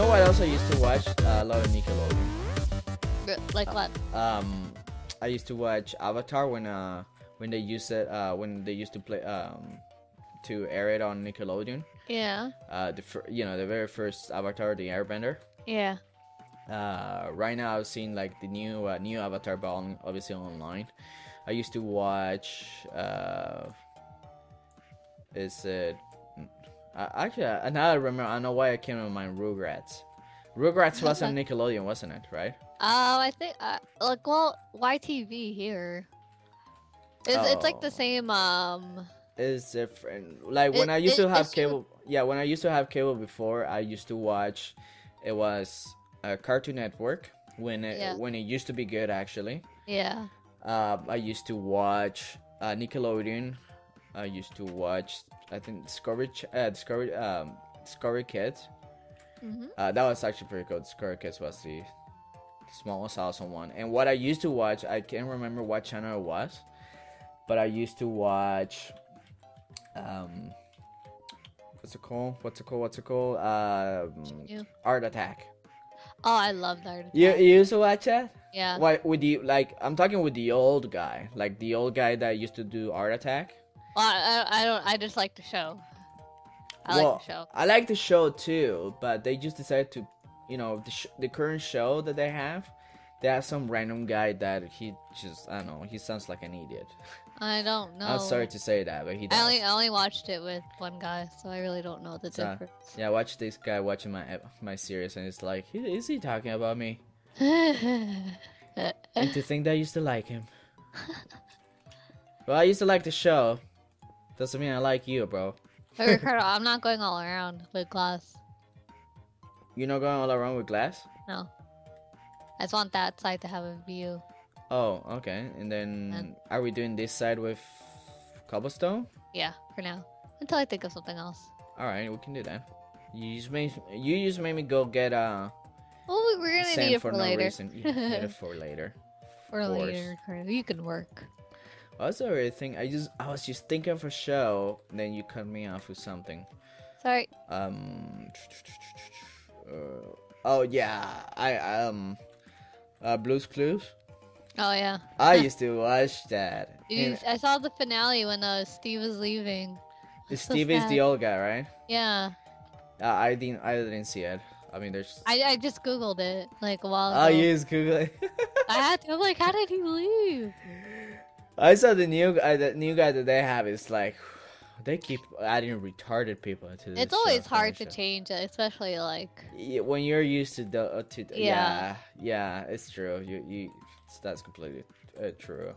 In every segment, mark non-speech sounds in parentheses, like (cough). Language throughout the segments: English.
You know what else I used to watch? Uh, a lot of Nickelodeon. Like what? Um, I used to watch Avatar when uh when they used it uh when they used to play um to air it on Nickelodeon. Yeah. Uh, the fir- you know the very first Avatar, the Airbender. Yeah. Uh, right now I've seen like the new uh, new Avatar, but on, obviously online. I used to watch. Uh, is it? Uh, actually, uh, now I remember. I know why I came to mind. Rugrats. Rugrats was on (laughs) Nickelodeon, wasn't it? Right? Oh, I think uh, like well, YTV here. It's it's like the Oh. same. Um. Is different. Like when It- I used it- to have it's true. cable. Yeah, when I used to have cable before, I used to watch. It was a Cartoon Network when it Yeah. when it used to be good actually. Yeah. Uh, I used to watch uh, Nickelodeon. I used to watch, I think, Discovery, Ch- uh, Discovery, um, Discovery Kids. hmm Uh, that was actually pretty cool. Discovery Kids was the smallest awesome one. And what I used to watch, I can't remember what channel it was, but I used to watch, um, what's it called? What's it called? What's it called? Um, You. Art Attack. Oh, I love that. You, you used to watch that? Yeah. What with the like? I'm talking with the old guy, like the old guy that used to do Art Attack. Well, I, I don't. I just like the show. I well, like the show. I like the show too, but they just decided to, you know, the sh- the current show that they have, they have some random guy that he just I don't know, he sounds like an idiot. I don't know. I'm sorry to say that, but he does. I only I only watched it with one guy, so I really don't know the So, difference. Yeah, I watched this guy watching my my series, and it's like, is he talking about me? (laughs) And to think that I used to like him. well, I used to like the show. Doesn't mean I like you, bro. But Ricardo, I'm not going all around with glass. You're not going all around with glass. No. I just want that side to have a view. Oh, okay. And then And- are we doing this side with cobblestone? Yeah, for now. Until I think of something else. All right, we can do that. You just made you just made me go get uh Well, we- we're gonna need it for for no later. reason. Yeah, get it (laughs) for later. For later, Ricardo. You can work. Also, I think I just I was just thinking of a show, then you cut me off with something. Sorry. Um. Uh, oh yeah, I um. Uh, Blue's Clues. Oh yeah. I (laughs) used to watch that. I saw the finale when uh, Steve was leaving. (laughs) So Steve is the old guy, right? Yeah. Uh, I didn't. I didn't see it. I mean, there's. I, I just googled it like a while Oh, ago. you use Google. (laughs) I had to. I'm like, how did he leave? I saw the new guy. The new guy that they have is like, they keep adding retarded people to this. It's always hard to change it, especially like Yeah, when you're used to the uh, to the- Yeah. yeah yeah it's true you you that's completely uh, true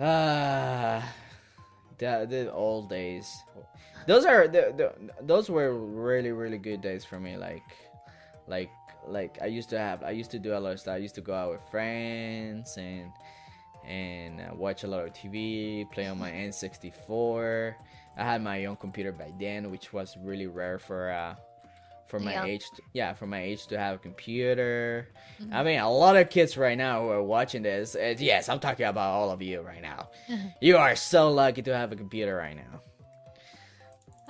ah (laughs) (sighs) the the old days those are the, the those were really really good days for me like like like I used to have I used to do a lot of stuff I used to go out with friends and and uh, watch a lot of TV play on my N64 I had my own computer by then which was really rare for uh for my Yeah. age to, yeah for my age to have a computer Mm-hmm. i mean a lot of kids right now who are watching this and yes i'm talking about all of you right now (laughs) you are so lucky to have a computer right now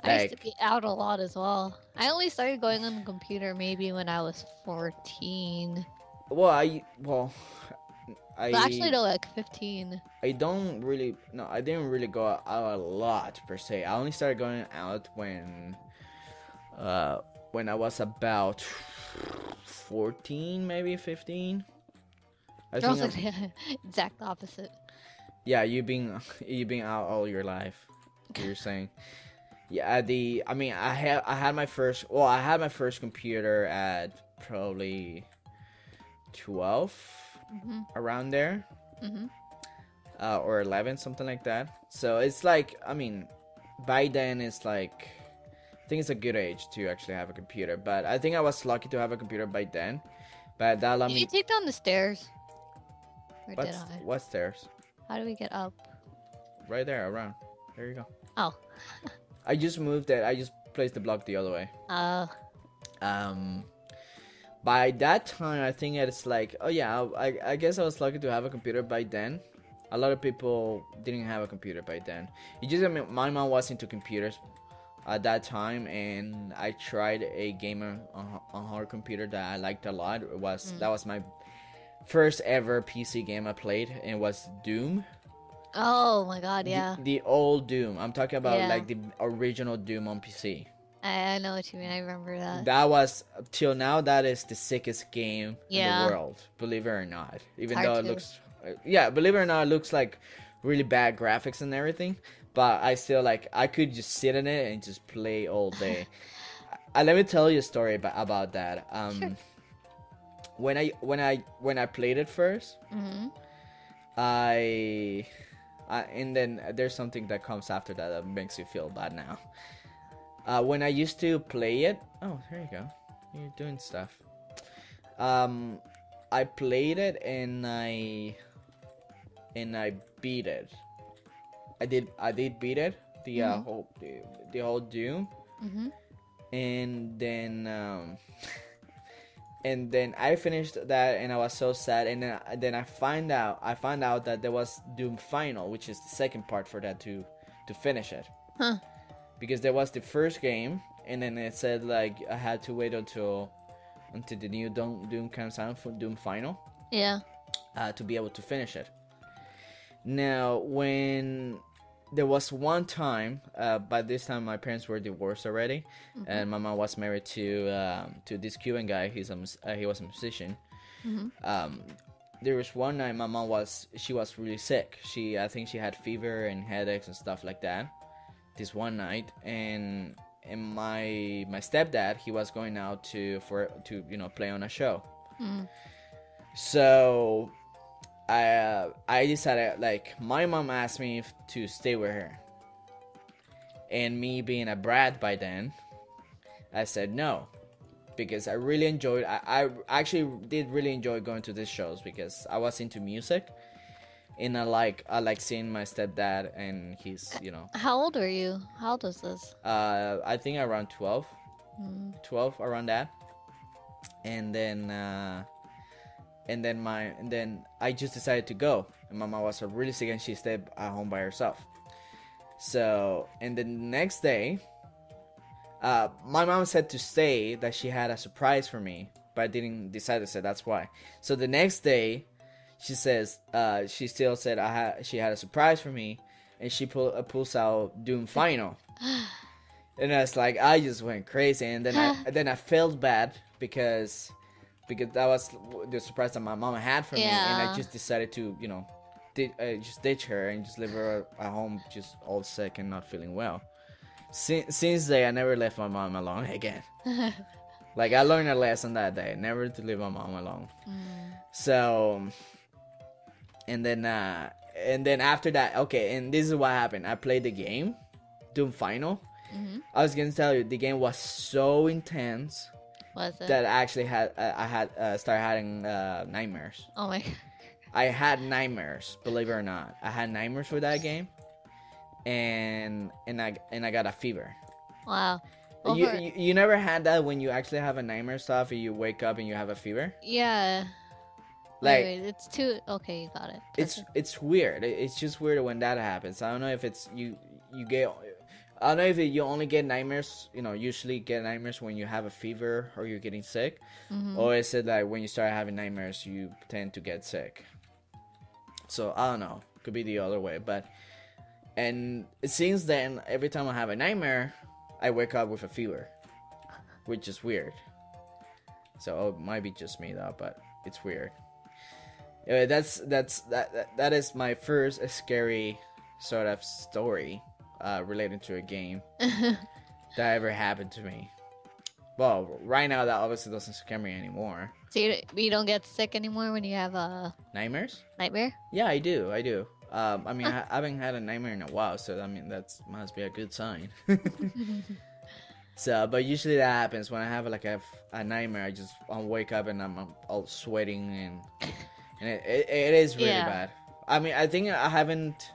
I used to be out a lot as well. I only started going on the computer maybe when I was 14. well i well i But actually, no, like 15. i don't really no i didn't really go out a lot per se i only started going out when uh when i was about 14 maybe 15 I I was think like I'm- the (laughs) exact opposite. Yeah, you being (laughs) you being out all your life. You're (laughs) saying. Yeah, the I mean I had I had my first well I had my first computer at probably 12 hmm around there hmm uh, or 11 something like that. So it's like I mean by then it's like I think it's a good age to actually have a computer, but I think I was lucky to have a computer by then. But that allowed Did me you take down the stairs? Or did what's I? what's theirs? How do we get up? Right there around. There you go. Oh. I just moved it. I just placed the block the other way. Uh, (laughs) Um, by that time, I think it's like, oh yeah, I, I guess I was lucky to have a computer by then. A lot of people didn't have a computer by then. It just, I mean, my mom was into computers. at that time, and I tried a game on, on, her computer that I liked a lot. It was Mm. that was my first ever PC game I played, and it was Doom. oh my god, The- yeah. The, old Doom. I'm talking about Yeah. like the original Doom on PC. I, I know what you mean. I remember that. That was till now. That is the sickest game in the world. Believe it or not. Even though it to. looks, uh, yeah, believe it or not, it looks like really bad graphics and everything. But I still like. I could just sit in it and just play all (laughs) day. uh, let me tell you a story about, about that. Um, Sure. when I when I when I played it first, hmm I, I and then there's something that comes after that that makes you feel bad now. Uh, when I used to play it, oh, there you go, you're doing stuff. Um, I played it and I, and I beat it. I did, I did beat it. The uh, Mhm. whole, the, the whole Doom hmm and then um (laughs) and then I finished that and I was so sad and then, then I find out I found out that there was Doom Final which is the second part for that to to finish it Huh. Because there was the first game and then it said like I had to wait until until the new Doom, Doom comes out for Doom Final Yeah. uh, to be able to finish it. Now, when there was one time, uh, by this time my parents were divorced already, and my mom was married to um, to this Cuban guy. He's a uh, he was a musician. Mhm. Um, there was one night my mom was she was really sick. She I think she had fever and headaches and stuff like that. This one night, and and my my stepdad he was going out to for to you know play on a show. Mm. So I uh, I decided like my mom asked me if, to stay with her. And me being a brat by then, I said no. Because I really enjoyed I, I actually did really enjoy going to these shows because I was into music and I like I like seeing my stepdad and he's you know How old are you? How old is this? uh I think around 12 Mm. 12 around that and then uh and then my and then i just decided to go and my mom was really sick and she stayed at home by herself so and the next day uh my mom said to stay that she had a surprise for me but i didn't decide to say that's why so the next day she says uh she still said i had she had a surprise for me and she pull, uh, pulls out doom final (sighs) and I was like, I just went crazy, and then I (sighs) then I felt bad because because that was the surprise that my mom had for me, and I just decided to you know, uh, just ditch her and just leave her at home, just all sick and not feeling well. Since since then, I never left my mom alone (laughs) again. (laughs) Like I learned a lesson that day, never to leave my mom alone. Mm. So, and then uh, and then after that, okay, and this is what happened. I played the game, Doom Final. Mhm. I was gonna tell you the game was so intense Was it? that I actually had uh, I had uh, started having uh, nightmares. oh my. I (laughs) had nightmares, believe it or not. I had nightmares for that game, and and I and I got a fever. Wow. Well, You, for- you you never had that when you actually have a nightmare stuff and you wake up and you have a fever. yeah. Like wait, wait, it's too. Okay, you got it. it's it's weird. It's just weird when that happens. I don't know if it's you you get. I don't know if you only get nightmares. You know, usually get nightmares when you have a fever or you're getting sick, Mhm. or is it that when you start having nightmares you tend to get sick? So I don't know. Could be the other way, but and since then, every time I have a nightmare, I wake up with a fever, which is weird. So oh, it might be just me though, but it's weird. Anyway, that's that's that that, that is my first scary sort of story uh, related to a game (laughs) that ever happened to me. Well, right now that obviously doesn't scare me anymore. so you, you don't get sick anymore when you have a Nightmares? nightmare. Yeah, I do. I do. Um, I mean, I, I haven't had a nightmare in a while, so I mean that must be a good sign. (laughs) (laughs) so, but usually that happens when I have like a, a nightmare. I just I wake up and I'm, I'm all sweating and and it, it, it is really Yeah. bad. I mean, I think I haven't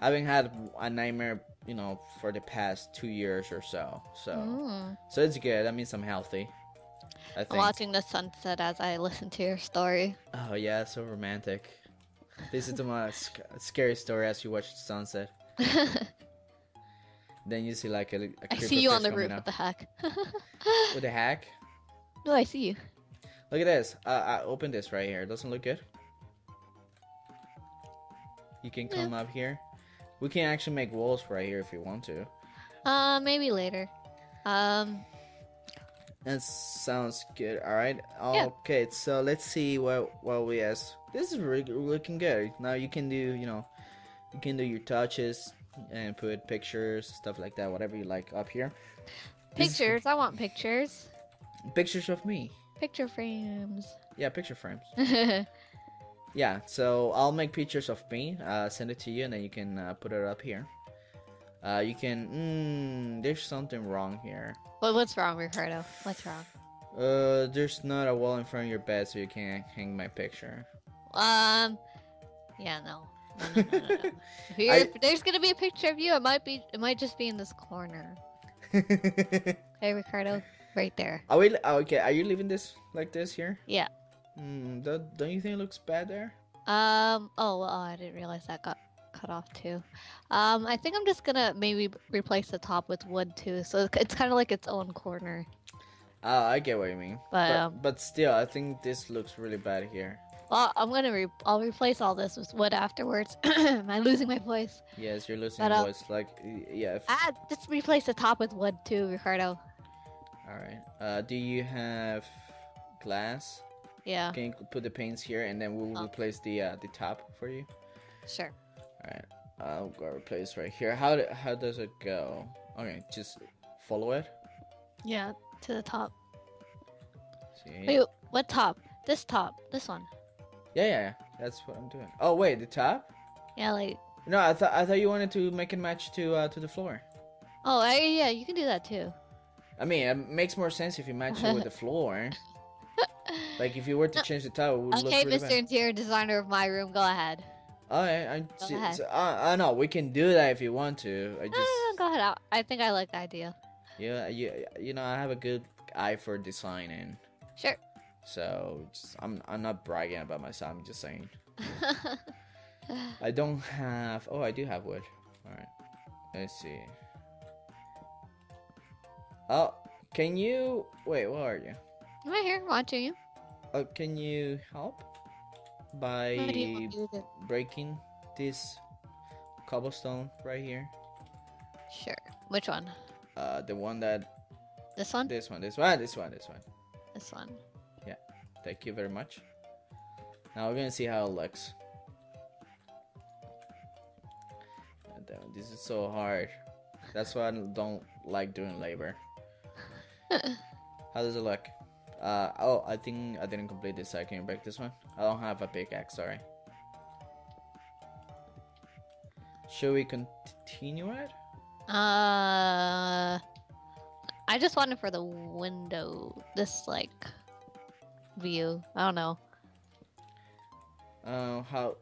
I haven't had a nightmare, you know, for the past two years or so. So, Mm. so it's good. That means I'm healthy. I I'm think. watching the sunset as I (laughs) listen to your story. Oh yeah, so romantic. Listen to my sc- scary story as you watch the sunset. (laughs) Then you see like a, a I see you on the roof. What the heck? (laughs) with the hack. no, I see you. Look at this. Uh, I opened this right here. Doesn't look good. You can Yeah. come up here. We can actually make walls right here if you want to. Uh, maybe later. Um, That sounds good. All right. Yeah. Okay. So let's see what what we ask. This is really looking good. Now you can do you know, you can do your touches and put pictures, stuff like that, whatever you like up here. Is- pictures. I want pictures. Pictures of me. Picture frames. Yeah, picture frames. (laughs) yeah. So I'll make pictures of me, uh, send it to you, and then you can uh, put it up here. Uh, you can. Mm, there's something wrong here. What, what's wrong, Ricardo? What's wrong? Uh, there's not a wall in front of your bed, so you can't hang my picture. Um, yeah, no. No, no, no, no, no. (laughs) If, I- there's gonna be a picture of you, it might be. It might just be in this corner. (laughs) Hey, Ricardo, right there. are we? oh, Okay, are you leaving this like this here? Yeah. Mm, don't, don't you think it looks bad there? Um. Oh, well, I didn't realize that got cut off too. Um. I think I'm just gonna maybe replace the top with wood too, so it's kind of like its own corner. Oh, I get what you mean. But, but, um, but still, I think this looks really bad here. Well, I'm gonna re- I'll replace all this with wood afterwards. (coughs) Am I losing my voice? Yes, you're losing But, uh, voice. Like, yeah. If, Ah, just replace the top with wood too, Ricardo. All right. Uh, do you have glass? Yeah, Can you put the paints here, and then we'll Oh. replace the uh, the top for you. sure. All right. I'll go replace right here. How do, how does it go? Okay, just follow it. Yeah, to the top. See. Wait, what top? This top. This one. Yeah, yeah, yeah. That's what I'm doing. Oh wait, the top? Yeah, like. No, I thought I thought you wanted to make it match to uh, to the floor. Oh, I, yeah, you can do that too. I mean, it makes more sense if you match it with the (laughs) floor. Like if you were to change the tile, it would look Okay, really Mr. bad. Interior Designer of my room, go ahead. Oh, I, see, so, I, I know we can do that if you want to. I just, no, no, go ahead. I- think I like the idea. yeah, you, you know, I have a good eye for designing. Sure. So just, I'm I'm not bragging about myself. I'm just saying (laughs) I don't have. Oh, I do have wood. All right. Let's see. Oh, can you wait? Where are you? I'm right here watching you. Oh, can you help by you want me to do? breaking this cobblestone right here? Sure. Which one? Uh, the one that This one? this one, this one, this one, this one. This one. Yeah. Thank you very much. Now we're gonna see how it looks. God damn it, This is so hard. That's why I don't like doing labor. (laughs) How does it look? Uh, oh, I think I didn't complete this. I can break this one. I don't have a pickaxe. Sorry. Should we continue it? Uh, I just wanted for the window. This like view. I don't know. Uh, how?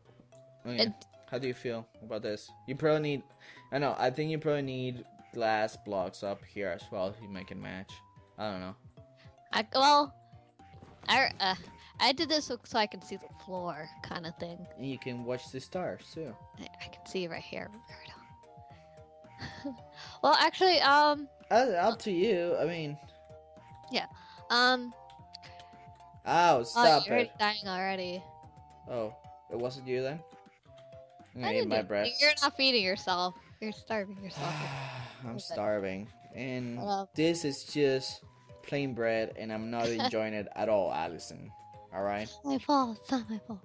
Oh, yeah. It, How do you feel about this? You probably need. I know. I think you probably need glass blocks up here as well to make it match. I don't know. I well, I uh, I did this so I can see the floor, kind of thing. And you can watch the stars too. I, I can see right here. (laughs) Well, actually, um, Uh, up to you. I mean, Yeah. um, oh, Stop you're it. dying already. Oh, it wasn't you then. I'm gonna eat my breath. You're not feeding yourself. You're starving yourself. (sighs) I'm starving, and this is just plain bread, and I'm not (laughs) enjoying it at all, Allison. All right. my fault. It's not my fault.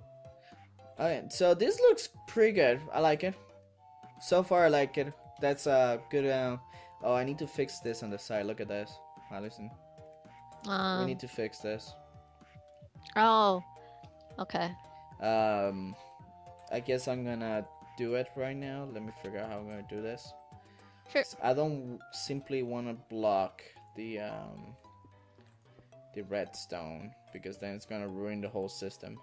Okay, so this looks pretty good. I like it. So far, I like it. That's a good. Uh, oh, I need to fix this on the side. Look at this, Allison. we Um, need to fix this. oh, okay. Um, I guess I'm gonna do it right now. Let me figure out how I'm gonna do this. Sure. I don't simply want to block the um the redstone because then it's gonna ruin the whole system.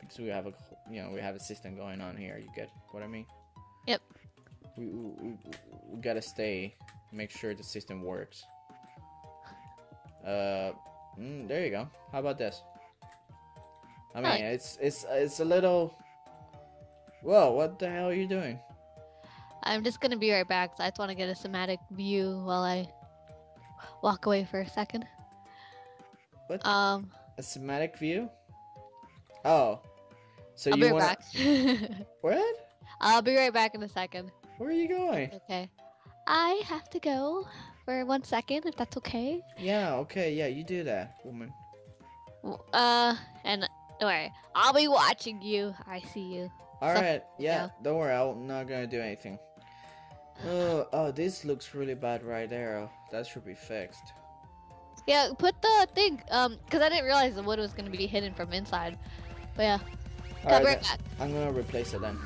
Because we have a you know we have a system going on here. You get what I mean? Yep. We we, we, we gotta stay, make sure the system works. Uh, mm, there you go. How about this? I mean, like it's it's it's a little. Whoa! What the hell are you doing? I'm just gonna be right back. So I just want to get a somatic view while I walk away for a second. What? Um, A somatic view? Oh. So I'll you be want right back. (laughs) What? I'll be right back in a second. Where are you going? Okay. I have to go for one second, if that's okay. Yeah, okay, yeah, you do that, woman. Uh, and don't worry, I'll be watching you. I see you. Alright, yeah, yeah. don't worry, I'm not gonna do anything. (sighs) Oh, oh, this looks really bad right there. That should be fixed. Yeah, put the thing. Um, because I didn't realize the wood was gonna be hidden from inside. But yeah, come right back. I'm gonna replace it then.